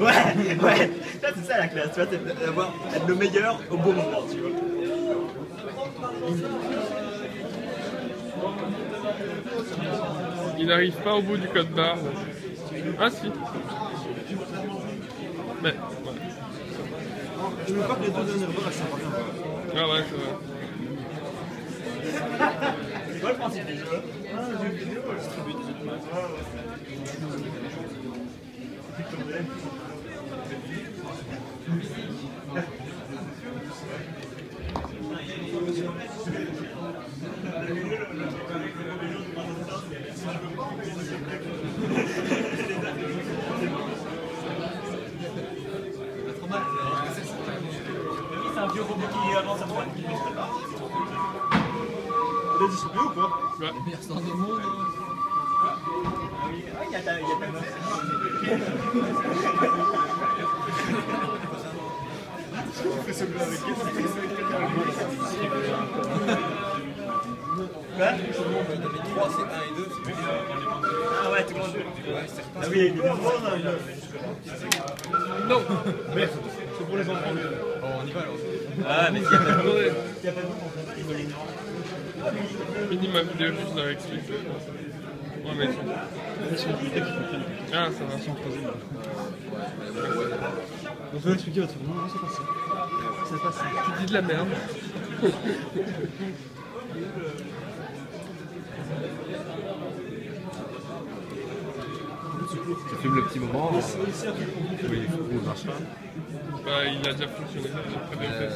Ouais, ouais, ça c'est ça la classe, tu vois, c'est d'avoir être le meilleur au bon moment, tu vois. Il n'arrive pas au bout du code barre. Ah si. Mais, ouais. Je veux pas que les deux dernières balles, ça revient pas. Ah ouais, c'est vrai. C'est quoi le principe du jeu C'est un vieux robot qui avance à droite qui pas. Ah, il y a ta. Fais celui-là avec qui Quoi Les 3, c'est 1 et 2, c'est plus Ah c'est pour les enfants. On y va alors. Juste avec lui. Ouais, mais Ah, ça va. Donc, je vais expliquer votre non, non, c'est pas ça. C'est pas ça. Tu dis de la merde. Tu filmes le petit moment. Oui, il marche pas. Bah, il a déjà fonctionné. J'ai très bien fait